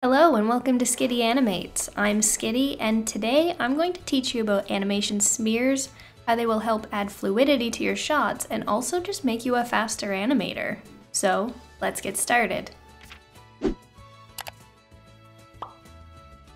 Hello and welcome to Skitty Animates. I'm Skitty and today I'm going to teach you about animation smears, how they will help add fluidity to your shots and also just make you a faster animator. So let's get started.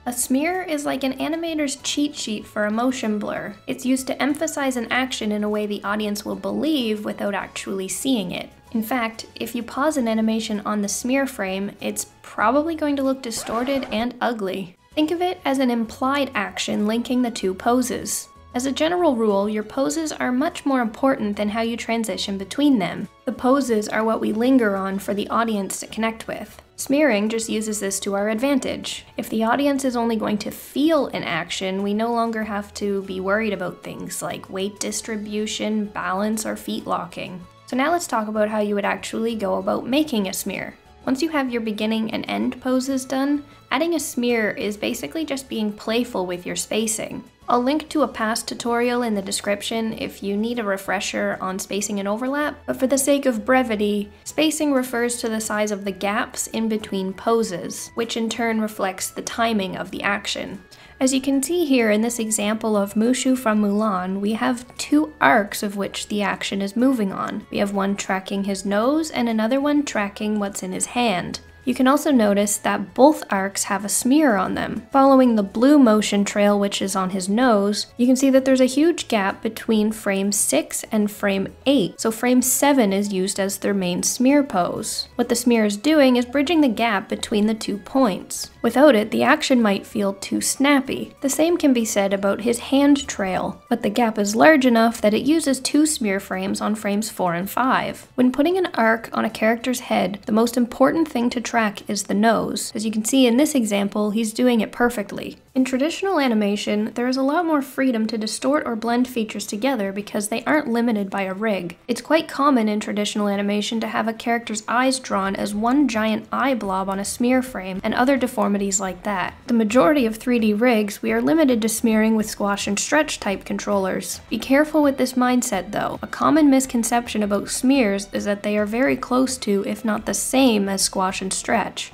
A smear is like an animator's cheat sheet for a motion blur. It's used to emphasize an action in a way the audience will believe without actually seeing it. In fact, if you pause an animation on the smear frame, it's probably going to look distorted and ugly. Think of it as an implied action linking the two poses. As a general rule, your poses are much more important than how you transition between them. The poses are what we linger on for the audience to connect with. Smearing just uses this to our advantage. If the audience is only going to feel an action, we no longer have to be worried about things like weight distribution, balance, or feet locking. So now let's talk about how you would actually go about making a smear. Once you have your beginning and end poses done, adding a smear is basically just being playful with your spacing. I'll link to a past tutorial in the description if you need a refresher on spacing and overlap, but for the sake of brevity, spacing refers to the size of the gaps in between poses, which in turn reflects the timing of the action. As you can see here in this example of Mushu from Mulan, we have two arcs of which the action is moving on. We have one tracking his nose and another one tracking what's in his hand. You can also notice that both arcs have a smear on them. Following the blue motion trail which is on his nose, you can see that there's a huge gap between frame 6 and frame 8, so frame 7 is used as their main smear pose. What the smear is doing is bridging the gap between the two points. Without it, the action might feel too snappy. The same can be said about his hand trail, but the gap is large enough that it uses two smear frames on frames 4 and 5. When putting an arc on a character's head, the most important thing to track is the nose. As you can see in this example, he's doing it perfectly. In traditional animation, there is a lot more freedom to distort or blend features together because they aren't limited by a rig. It's quite common in traditional animation to have a character's eyes drawn as one giant eye blob on a smear frame and other deformities like that. The majority of 3D rigs, we are limited to smearing with squash and stretch type controllers. Be careful with this mindset though. A common misconception about smears is that they are very close to, if not the same as squash and stretch,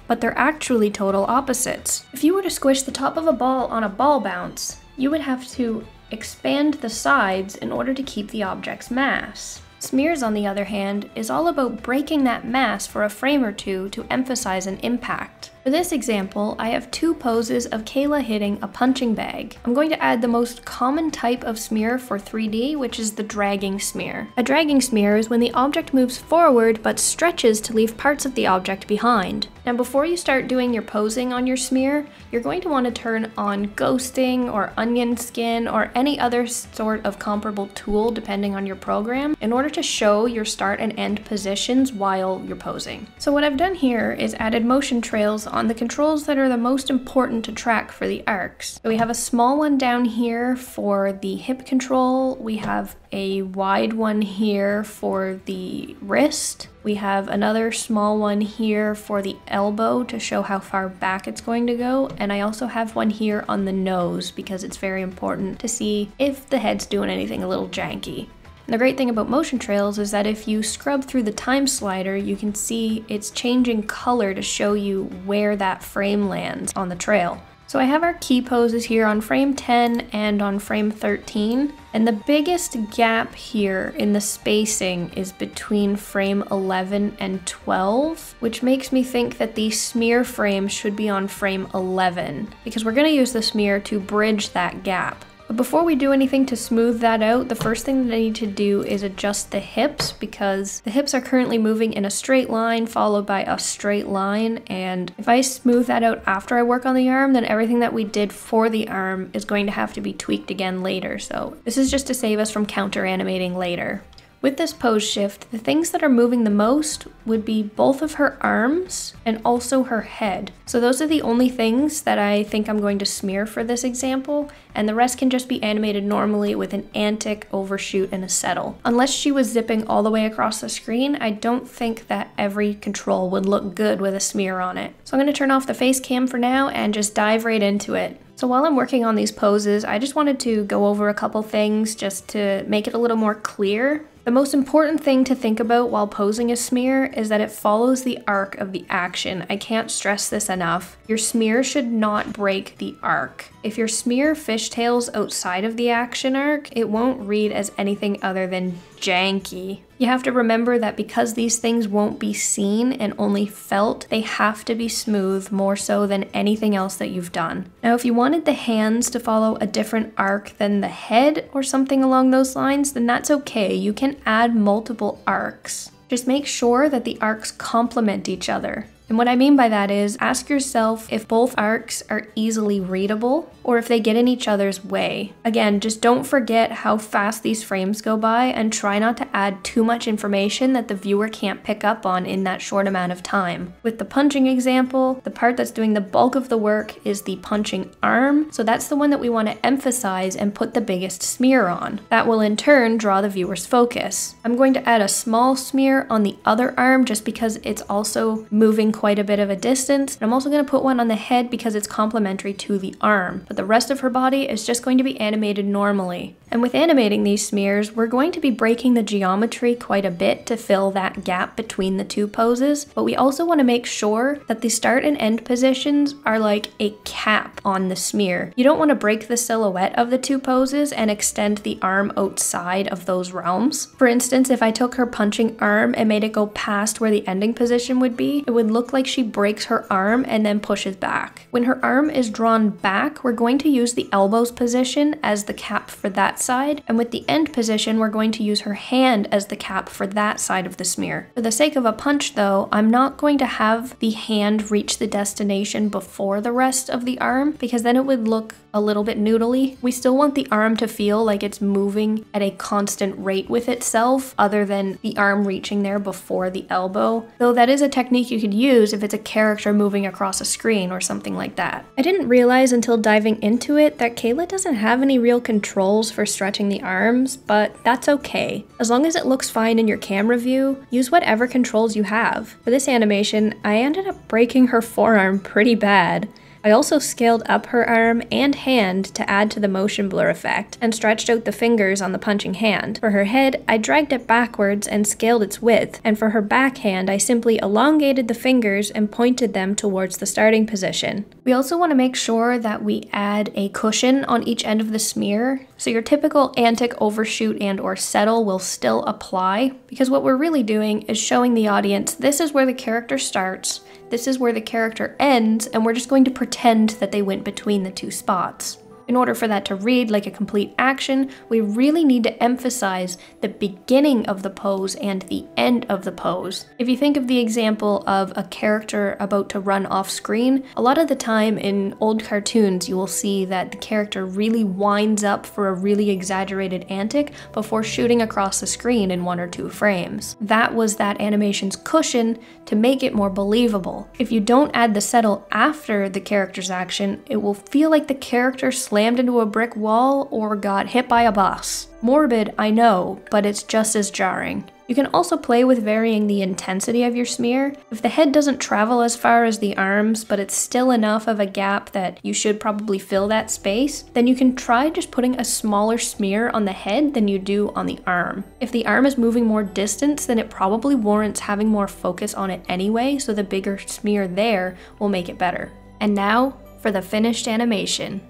but they're actually total opposites. If you were to squish the top of a ball on a ball bounce, you would have to expand the sides in order to keep the object's mass. Smears, on the other hand, is all about breaking that mass for a frame or two to emphasize an impact. For this example, I have two poses of Kayla hitting a punching bag. I'm going to add the most common type of smear for 3D, which is the dragging smear. A dragging smear is when the object moves forward but stretches to leave parts of the object behind. Now before you start doing your posing on your smear, you're going to want to turn on ghosting or onion skin or any other sort of comparable tool depending on your program in order to show your start and end positions while you're posing. So what I've done here is added motion trails the controls that are the most important to track for the arcs. So we have a small one down here for the hip control. We have a wide one here for the wrist. We have another small one here for the elbow to show how far back it's going to go. And I also have one here on the nose because it's very important to see if the head's doing anything a little janky. And the great thing about motion trails is that if you scrub through the time slider, you can see it's changing color to show you where that frame lands on the trail. So I have our key poses here on frame 10 and on frame 13. And the biggest gap here in the spacing is between frame 11 and 12, which makes me think that the smear frame should be on frame 11, because we're gonna use the smear to bridge that gap. But before we do anything to smooth that out, the first thing that I need to do is adjust the hips because the hips are currently moving in a straight line followed by a straight line. And if I smooth that out after I work on the arm, then everything that we did for the arm is going to have to be tweaked again later. So this is just to save us from counter animating later. With this pose shift, the things that are moving the most would be both of her arms and also her head. So those are the only things that I think I'm going to smear for this example, and the rest can just be animated normally with an antic, overshoot, and a settle. Unless she was zipping all the way across the screen, I don't think that every control would look good with a smear on it. So I'm going to turn off the face cam for now and just dive right into it. So while I'm working on these poses, I just wanted to go over a couple things just to make it a little more clear The most important thing to think about while posing a smear is that it follows the arc of the action. I can't stress this enough. Your smear should not break the arc. If your smear fishtails outside of the action arc, it won't read as anything other than janky. You have to remember that because these things won't be seen and only felt, they have to be smooth more so than anything else that you've done. Now, if you wanted the hands to follow a different arc than the head or something along those lines, then that's okay. You can add multiple arcs. Just make sure that the arcs complement each other. And what I mean by that is ask yourself if both arcs are easily readable or if they get in each other's way. Again, just don't forget how fast these frames go by and try not to add too much information that the viewer can't pick up on in that short amount of time. With the punching example, the part that's doing the bulk of the work is the punching arm, so that's the one that we want to emphasize and put the biggest smear on. That will in turn draw the viewer's focus. I'm going to add a small smear on the other arm just because it's also moving quite a bit of a distance. And I'm also going to put one on the head because it's complementary to the arm. But the rest of her body is just going to be animated normally. And with animating these smears, we're going to be breaking the geometry quite a bit to fill that gap between the two poses, but we also want to make sure that the start and end positions are like a cap on the smear. You don't want to break the silhouette of the two poses and extend the arm outside of those realms. For instance, if I took her punching arm and made it go past where the ending position would be, it would look like she breaks her arm and then pushes back. When her arm is drawn back, we're going to use the elbows position as the cap for that side, and with the end position, we're going to use her hand as the cap for that side of the smear. For the sake of a punch though, I'm not going to have the hand reach the destination before the rest of the arm, because then it would look a little bit noodly. We still want the arm to feel like it's moving at a constant rate with itself, other than the arm reaching there before the elbow, though that is a technique you could use if it's a character moving across a screen or something like that. I didn't realize until diving into it that Kayla doesn't have any real controls for stretching the arms, but that's okay. As long as it looks fine in your camera view, use whatever controls you have. For this animation, I ended up breaking her forearm pretty bad. I also scaled up her arm and hand to add to the motion blur effect, and stretched out the fingers on the punching hand. For her head, I dragged it backwards and scaled its width, and for her backhand, I simply elongated the fingers and pointed them towards the starting position. We also want to make sure that we add a cushion on each end of the smear, so your typical antic overshoot and or settle will still apply, because what we're really doing is showing the audience this is where the character starts, this is where the character ends, and we're just going to pretend that they went between the two spots. In order for that to read like a complete action, we really need to emphasize the beginning of the pose and the end of the pose. If you think of the example of a character about to run off screen, a lot of the time in old cartoons you will see that the character really winds up for a really exaggerated antic before shooting across the screen in one or two frames. That was that animation's cushion to make it more believable. If you don't add the settle after the character's action, it will feel like the character slammed into a brick wall or got hit by a bus. Morbid, I know, but it's just as jarring. You can also play with varying the intensity of your smear. If the head doesn't travel as far as the arms, but it's still enough of a gap that you should probably fill that space, then you can try just putting a smaller smear on the head than you do on the arm. If the arm is moving more distance, then it probably warrants having more focus on it anyway, so the bigger smear there will make it better. And now for the finished animation.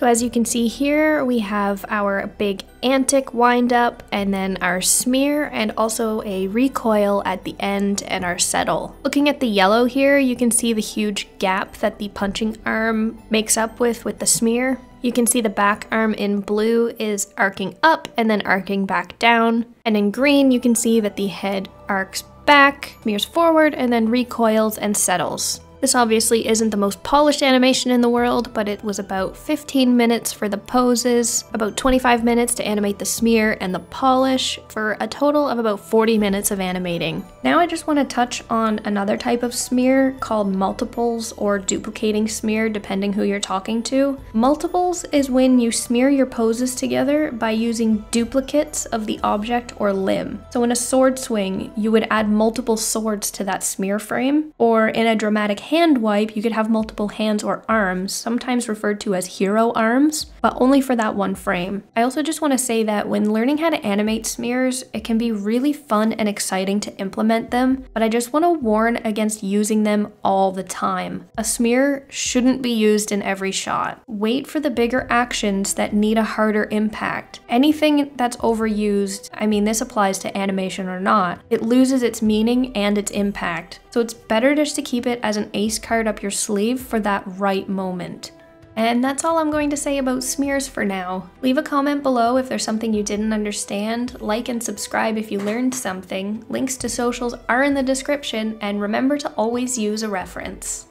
So as you can see here, we have our big antic windup, and then our smear and also a recoil at the end and our settle. Looking at the yellow here, you can see the huge gap that the punching arm makes up with with the smear. You can see the back arm in blue is arcing up and then arcing back down. And in green, you can see that the head arcs back, mirrors forward, and then recoils and settles. This obviously isn't the most polished animation in the world, but it was about 15 minutes for the poses, about 25 minutes to animate the smear and the polish, for a total of about 40 minutes of animating. Now I just want to touch on another type of smear called multiples or duplicating smear, depending who you're talking to. Multiples is when you smear your poses together by using duplicates of the object or limb. So in a sword swing, you would add multiple swords to that smear frame, or in a dramatic hand wipe, you could have multiple hands or arms, sometimes referred to as hero arms, but only for that one frame. I also just want to say that when learning how to animate smears, it can be really fun and exciting to implement them, but I just want to warn against using them all the time. A smear shouldn't be used in every shot. Wait for the bigger actions that need a harder impact. Anything that's overused, I mean this applies to animation or not, it loses its meaning and its impact. So it's better just to keep it as an ace card up your sleeve for that right moment. And that's all I'm going to say about smears for now. Leave a comment below if there's something you didn't understand, like and subscribe if you learned something, links to socials are in the description, and remember to always use a reference.